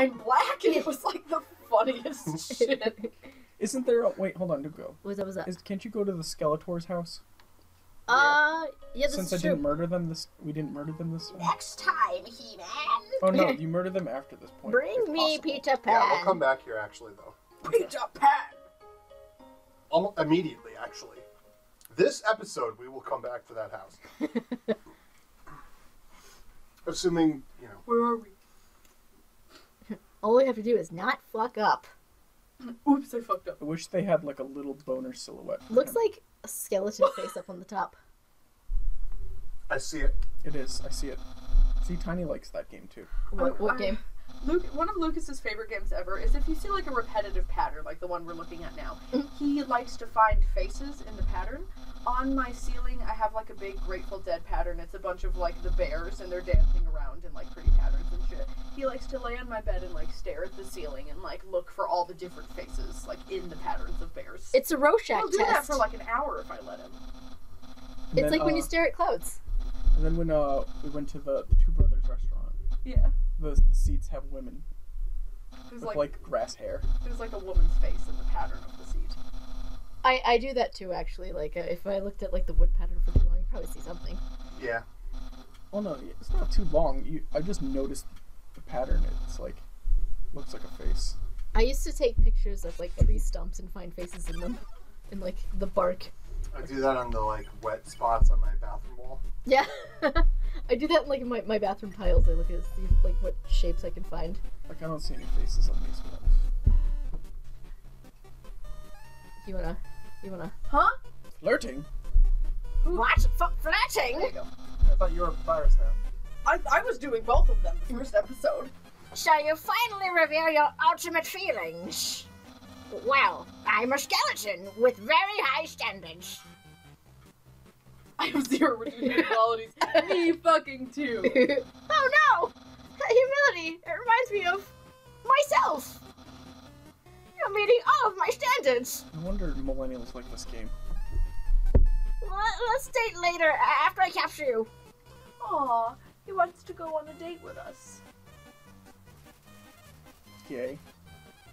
shine black, and it was like the funniest shit. Isn't there? A, wait, hold on, do go. What was that? Was that? Is, can't you go to the Skeletor's house? uh, yeah, this Since I true. didn't murder them, this we didn't murder them this. Time. Next time, He-Man. Oh no, you murder them after this point. Bring me possible. Peter Yeah, we'll come back here actually though. Peter Pan. Almost immediately, actually. This episode, we will come back to that house. Assuming, you know, Where are we? All we have to do is not fuck up. Oops, I fucked up. I wish they had like a little boner silhouette. Looks like a skeleton face up on the top. I see it. it is. I see it. See, Tiny likes that game too. What, what game? Luke, one of Lucas's favorite games ever is if you see like a repetitive pattern, like the one we're looking at now. Mm-hmm. He likes to find faces in the pattern. On my ceiling, I have like a big Grateful Dead pattern. It's a bunch of like the bears and they're dancing around in like pretty patterns and shit. He likes to lay on my bed and like stare at the ceiling and like look for all the different faces like in the patterns of bears. It's a Rorschach He'll do that for like an hour if I let him. And it's then, like when you uh, stare at clouds. And then when uh we went to the, the Two Brothers restaurant, Yeah. the, the seats have women There's with like, like, grass hair. there's like a woman's face in the pattern of the seat. I, I do that too, actually. Like, uh, if I looked at like the wood pattern for too long, you'd probably see something. Yeah. Oh no, it's not too long. You, I just noticed the pattern. It's like looks like a face. I used to take pictures of like tree stumps and find faces in them, in like the bark. I do that on the like wet spots on my bathroom wall. Yeah, I do that in like my, my bathroom tiles. I look at see like what shapes I can find. Like I don't see any faces on these walls. You wanna, you wanna? Huh? Flirting. What? F- flirting? There you go. I thought you were a virus now. I, I was doing both of them the first episode. So you finally reveal your ultimate feelings. Well, I'm a skeleton with very high standards. I have zero redeeming qualities. Me fucking too. oh no! Humility! It reminds me of myself! You're meeting all of my standards! I wonder millennials like this game. Let- Let's date later after I capture you. Aw, he wants to go on a date with us. Yay.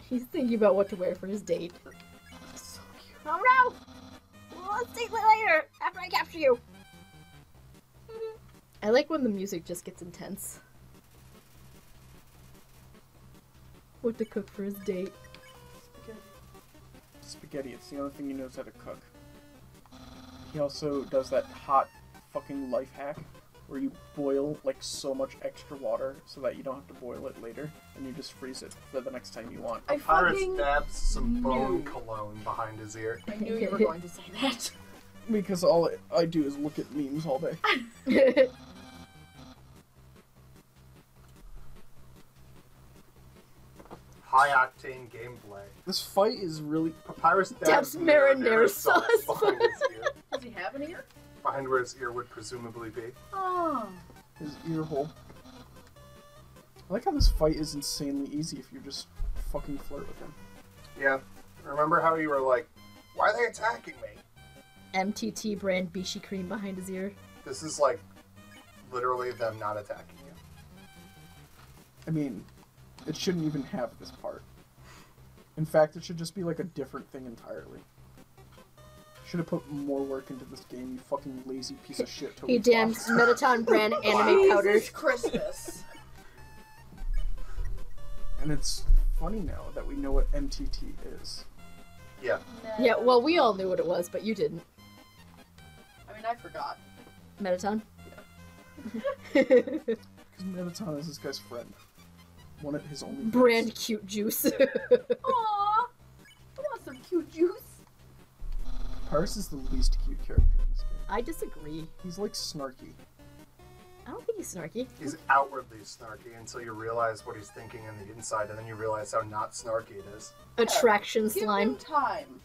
He's thinking about what to wear for his date. So cute. Oh no! Let's date later after I capture you. I like when the music just gets intense. What to cook for his date. Spaghetti. It's the only thing he knows how to cook. He also does that hot fucking life hack where you boil like so much extra water so that you don't have to boil it later and you just freeze it for the next time you want. I Pirates fucking dabs some bone knew. cologne behind his ear. I knew you were going to say that. Because all I do is look at memes all day. High octane gameplay. This fight is really. Papyrus Dabs dabs marinara sauce. behind his ear. Does he have an ear? Behind where his ear would presumably be. Oh. his ear hole. I like how this fight is insanely easy if you just fucking flirt with him. Yeah. Remember how you were like, why are they attacking me? MTT brand Bishie cream behind his ear. This is like literally them not attacking you. I mean, it shouldn't even have this part. In fact, it should just be like a different thing entirely. Should have put more work into this game, you fucking lazy piece of shit. Toby He damned Mettaton brand anime powder. Christmas. And it's funny now that we know what MTT is. Yeah. Yeah, well, we all knew what it was, but you didn't. I mean, I forgot. Mettaton? Because Mettaton is this guy's friend. One of his only brand cute juice. Aw. I want some cute juice. Paris is the least cute character in this game. I disagree. He's like snarky. I don't think he's snarky. He's outwardly snarky until you realize what he's thinking on the inside, and then you realize how not snarky it is. Attraction Give slime. him time.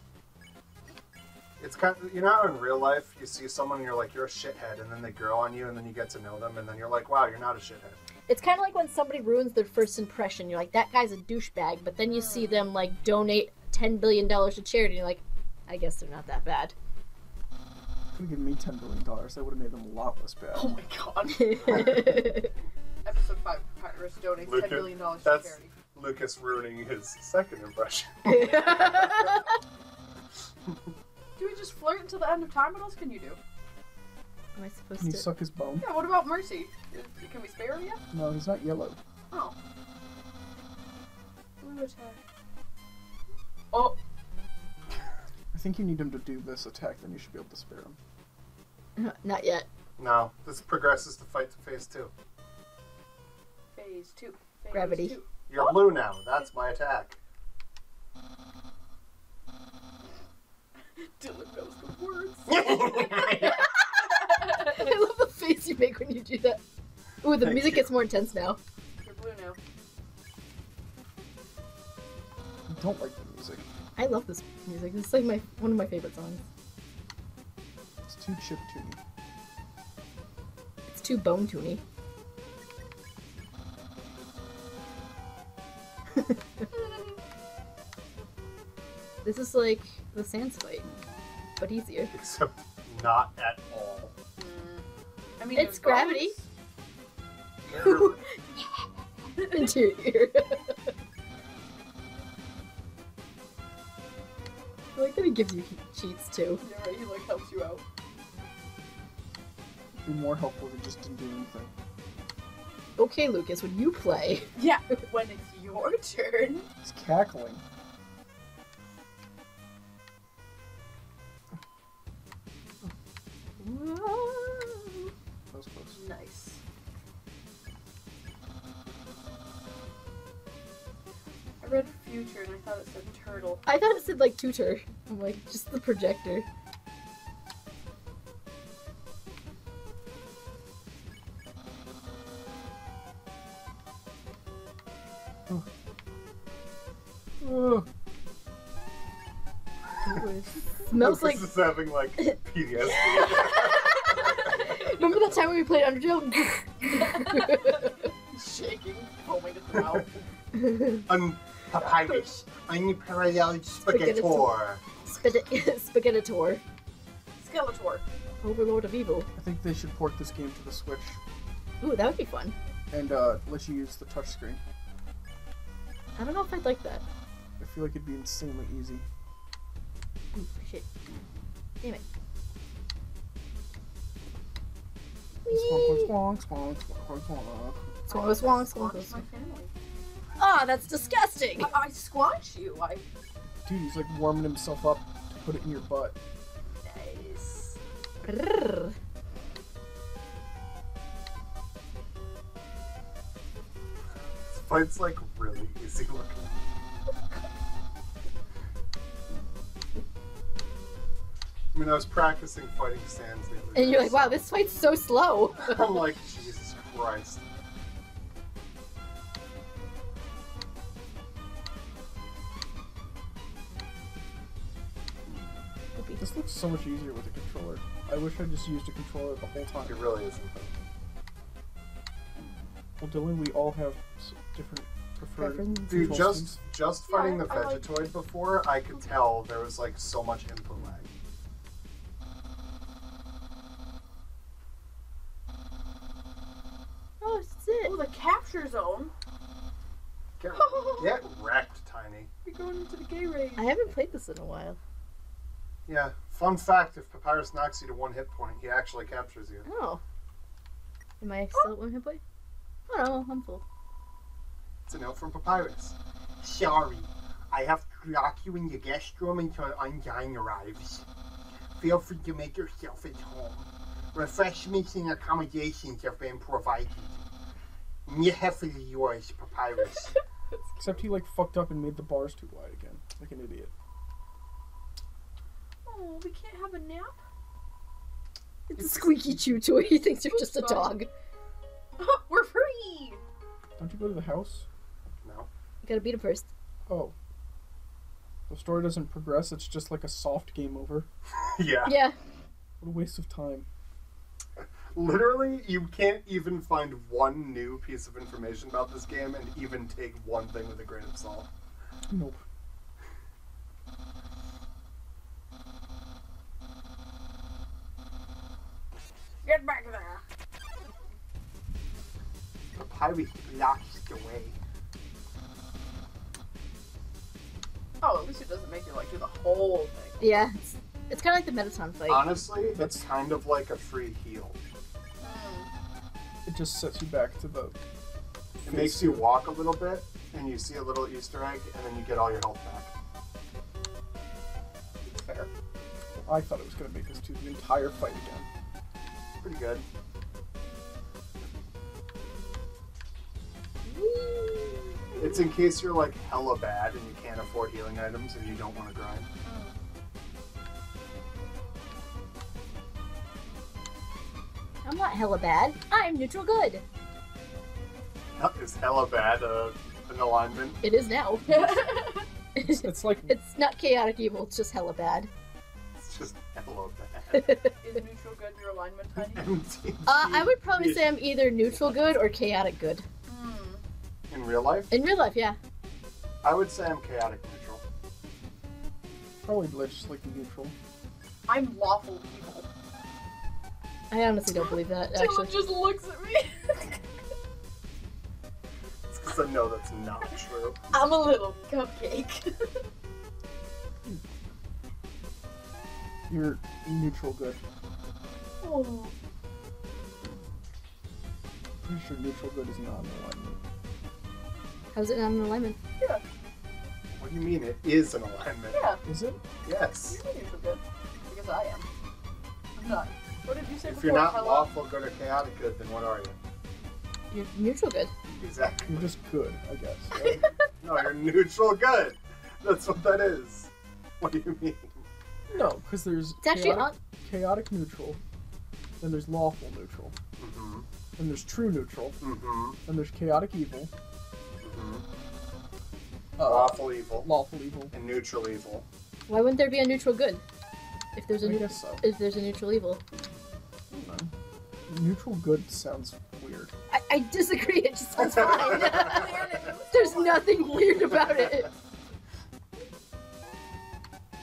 It's kind of, you know how in real life you see someone and you're like, you're a shithead, and then they grow on you, and then you get to know them, and then you're like, wow, you're not a shithead. It's kind of like when somebody ruins their first impression. You're like, that guy's a douchebag, but then you see hmm. them like donate ten billion dollars to charity. And you're like, I guess they're not that bad. Could have given me $10 billion. That would have made them a lot less bad. Oh my god. Episode 5 Papyrus donates $10 to charity. Lucas ruining his second impression. Do we just flirt until the end of time? What else can you do? Am I supposed Can you to? suck his bone? Yeah, what about Mercy? Can we spare her yet? No, he's not yellow. Oh. Blue attack. Oh, I think you need him to do this attack, then you should be able to spare him. Not yet. No, this progresses to fight to phase two. phase two. Phase Gravity. Two. You're oh. blue now. That's my attack. Dylan knows the words. I love the face you make when you do that. Ooh, the Thank music you. gets more intense now. You're blue now. I don't like the music. I love this music. This is like my one of my favorite songs. It's too chip tuney. It's too bone toony. this is like the Sans fight, but easier. Except not at all. Mm. I mean, It's gravity. bones. Into your ear. gives you cheats too. Yeah, right. He like helps you out. Be more helpful if he just didn't do anything. Okay, Lucas, when you play, Yeah. when it's your turn. He's cackling. Turtle. I said like tutor. I'm like just the projector. Oh. Ugh. Smells like. Lucas is having like PTSD. Remember that time when we played Undertale? Shaking, foaming at the mouth. Un papyrus. Unparalleled spaghettor. Spaghetti- Spaghettitor. Skeletor. Overlord of Evil. I think they should port this game to the Switch Ooh, that would be fun. and uh, let you use the touchscreen. I don't know if I'd like that. I feel like it'd be insanely easy. Ooh, shit. Damn it. Swallow, swallow, Squash my swallow. family. Ah, that's disgusting! I, I squash you. I. Dude, he's like warming himself up to put it in your butt. Nice. Brrr. This fight's like really easy looking. I mean, I was practicing fighting Sans And you're day, like, wow, this fight's so slow. I'm like, Jesus Christ. This looks so much easier with a controller. I wish I just used a controller the whole time. It really isn't. though. Well, Dylan, we all have different preferred Preference. Dude, control just schemes. just Yeah, fighting the I like- Vegetoid before, I could tell there was like so much input lag. Oh, that's it. Oh, the capture zone. Get, get wrecked, Tiny. You're going into the gay raid. I haven't played this in a while. Yeah. Fun fact: If Papyrus knocks you to one hit point, he actually captures you. Oh. Am I still at one hit point? Oh no, I'm full. It's a note from Papyrus. Sorry, I have to lock you in your guest room until Undyne arrives. Feel free to make yourself at home. Refreshments and accommodations have been provided. Heavily yours, Papyrus. Except he like fucked up and made the bars too wide again, like an idiot. Oh, we can't have a nap. It's a squeaky chew toy. He thinks you're just a dog. We're free. Don't you go to the house? no. You gotta beat him first. Oh. The story doesn't progress, it's just like a soft game over. yeah. Yeah. What a waste of time. Literally, you can't even find one new piece of information about this game and even take one thing with a grain of salt. Nope. Get back there. Papyrus lost the way. Oh, at least it doesn't make you like do the whole thing. Yeah, it's, it's kind of like the Mettaton fight. Honestly, it's kind of like a free heal. It just sets you back to the. It makes you walk a little bit, and you see a little Easter egg, and then you get all your health back. Fair. I thought it was gonna make us do the entire fight again. Pretty good. It's in case you're like hella bad and you can't afford healing items and you don't want to grind. I'm not hella bad. I'm neutral good. Is hella bad uh, an alignment? It is now. It's, it's like it's not chaotic evil. It's just hella bad. Is neutral good your alignment, honey? Uh, I would probably say I'm either neutral good or chaotic good. Hmm. In real life, In real life, yeah. I would say I'm chaotic neutral. probably just neutral. I'm lawful evil. I honestly don't believe that, Dylan actually. just looks at me. It's because I know that's not true. I'm a little cupcake. You're neutral good. oh. Pretty sure neutral good is not an alignment. How's it not an alignment? Yeah. What do you mean it is an alignment? Yeah, Is it? Yes. you're neutral good. Because I am. I'm not. What did you say If before? you're not Hello? lawful good or chaotic good, then what are you? You're neutral good. Exactly. You're just good, I guess. right? No, you're neutral good. That's what that is. What do you mean? No, because there's It's actually chaotic, chaotic neutral, then there's lawful neutral, Mm-hmm. then there's true neutral, Mm-hmm. then there's chaotic evil, Mm-hmm. uh, Lawful evil lawful evil. and neutral evil. Why wouldn't there be a neutral good? If there's a I neu- guess so. if there's a neutral evil. I don't know. Neutral good sounds weird. I, I disagree. It just sounds fine. there's nothing weird about it.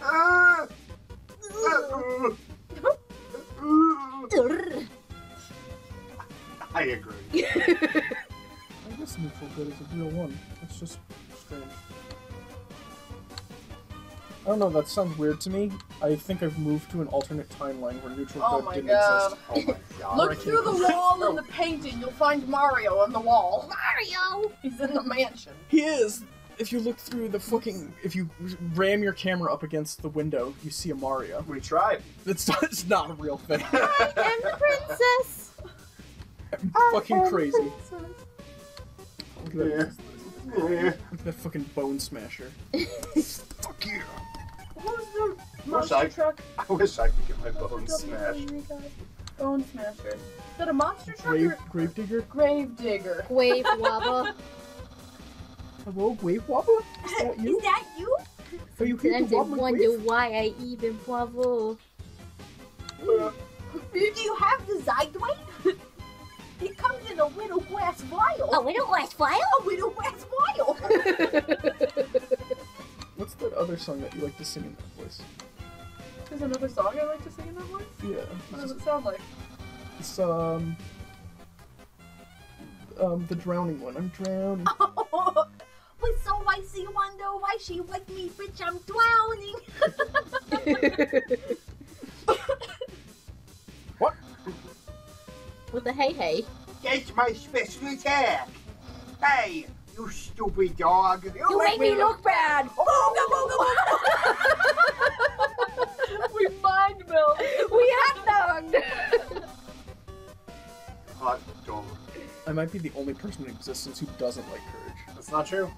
Ah! Urgh. I agree. I guess neutral good is a real one. It's just strange. I don't know, that sounds weird to me. I think I've moved to an alternate timeline where neutral Oh good my didn't God. exist. Oh my god. Look Right. through the wall in the painting. You'll find Mario on the wall. Mario. He's in the mansion. He is! If you look through the fucking. If you ram your camera up against the window, you see a Mario. We tried. It's not, it's not a real thing. I am the princess. I'm fucking crazy. Look at that, Yeah. Yeah. look at that fucking bone smasher. Fuck you! Who's the monster I- truck? I wish I could get my bones smashed. Bone smasher. Is that a monster truck Grave, or Gravedigger? grave digger? Wave wobble. Hello, Grave Wobble? Is that you? that you? Are you here to Sometimes I rob wonder grave? why I even wobble. Uh, Do you have the Zygway? it comes in a little glass vial. Oh, we don't watch file. a little glass vial. What's that other song that you like to sing in that voice? There's another song I like to sing in that voice. Yeah. What does it sound like? It's, um. Um, the drowning one. I'm drowning. But why she like me, bitch. I'm drowning. What? With the hey hey. That's my special attack. Hey, you stupid dog. You make me look bad. Oh, oh, oh, we mind meld. we hot dogged. Hot dog. I might be the only person in existence who doesn't like Courage. That's not true.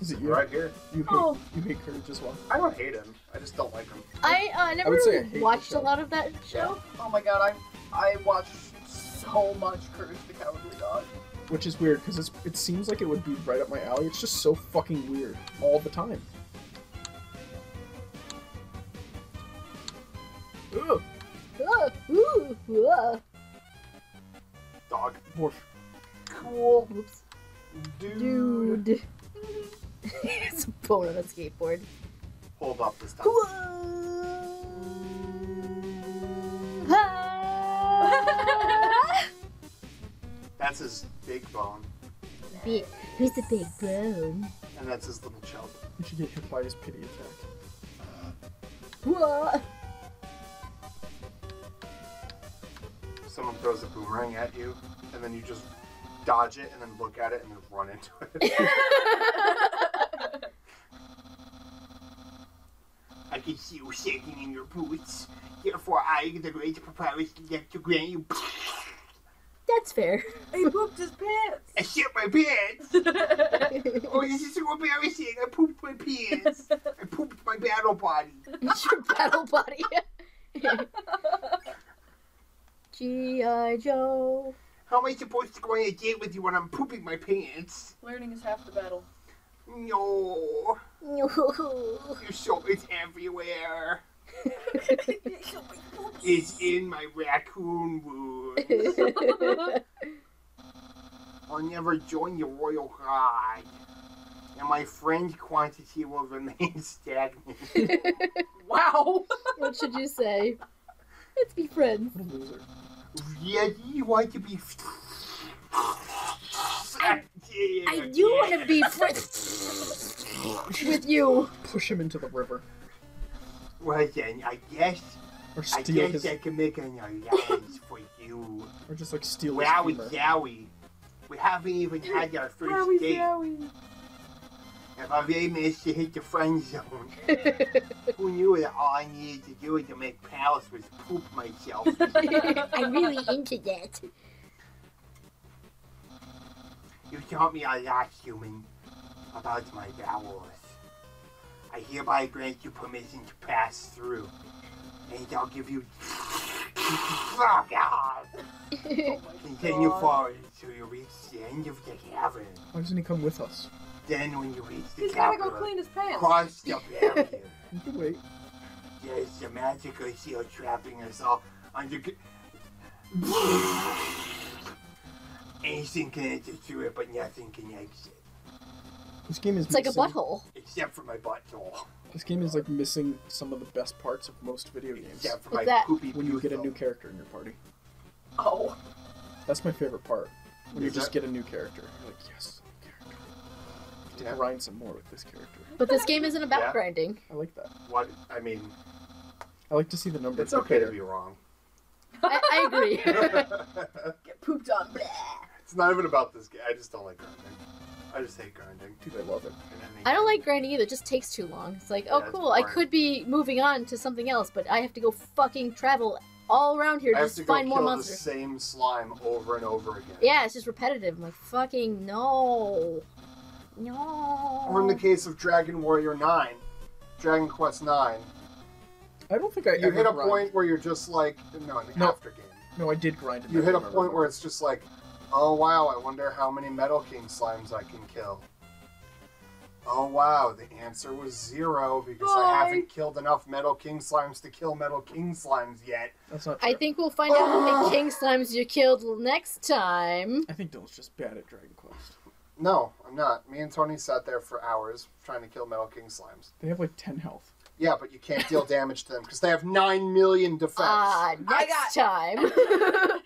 Is it you? Right here. You hate, Oh. you hate Courage as well. I don't hate him. I just don't like him. I uh, never would say I really hate watched a lot of that show. Oh my god, I I watched so much Courage the Cowardly Dog. Which is weird because it seems like it would be right up my alley. It's just so fucking weird all the time. Ugh. Uh, ooh, uh. Dog. Morph. Cool. Oops. Dude. Dude. It's a bone on a skateboard. Hold up this time. That's his big bone. Big, who's the big bone? And that's his little chub. You should get hit by his pity attack. Whoa. Someone throws a boomerang at you, and then you just dodge it and then look at it and then run into it. can see you shaking in your boots. Therefore, I, the great papyrus, get to grant you. That's fair. He pooped his pants. I shit my pants. Oh, this is so embarrassing. I pooped my pants. I pooped my battle body. It's your battle body. G.I. Joe. How am I supposed to go on a date with you when I'm pooping my pants? Learning is half the battle. No, No. your soap is everywhere. It's in my raccoon wound. I'll never join your royal guard. And my friend quantity will remain stagnant. wow. what should you say? Let's be friends. Loser. Yeah, you want to be. I do want to be friends with you. Push him into the river. Well, then, I guess. Or I guess his. I can make an alliance for you. Or just like steal his Wowie zowie. We haven't even had our first Wowie date. zowie. If I really managed to hit the friend zone, who knew that all I needed to do to make pals was poop myself? I'm really into that. You taught me a lot, human, about my bowels. I hereby grant you permission to pass through, and I'll give you. Fuck out! Oh my Continue God. forward till you reach the end of the cavern. Why doesn't he come with us? Then, when you reach the He's gotta go clean his pants. cross the barrier. You can wait. There's a magical shield trapping us all under. Anything can enter through it, but nothing can exit. This game is It's like a butthole. Except for my butthole. This game is like missing some of the best parts of most video games. Except for What's my that? poopy When you get a new character in your party. Oh. That's my favorite part. When you Is just that- get a new character. You're like, yes, new character. Get to Yeah. grind some more with this character. But this game isn't about Yeah. grinding. I like that. What? I mean, I like to see the numbers. it's okay to be wrong. I, I agree. Get pooped on. Blah. It's not even about this game. I just don't like grinding. I just hate grinding. Dude, I love it. And I don't like grinding either. It just takes too long. It's like, oh, Yeah, cool. I could be moving on to something else, but I have to go fucking travel all around here I have just to to go find more kill the monsters. same slime over and over again. Yeah, it's just repetitive. I'm like, fucking no. No. Or in the case of Dragon Warrior 9, Dragon Quest 9, I don't think I you ever hit a grind. point where you're just like, no, in the No. after game. No, I did grind. in You hit a point where it's just like, oh wow, I wonder how many Metal King slimes I can kill. Oh wow, the answer was zero because I haven't killed enough Metal King slimes to kill Metal King slimes yet. That's not true. I think we'll find out how many king slimes you killed next time. I think Dylan's just bad at Dragon Quest. No, I'm not. Me and Tony sat there for hours trying to kill Metal King slimes. They have like 10 health. Yeah, but you can't deal damage to them because they have 9 million defense. Ah, I next time.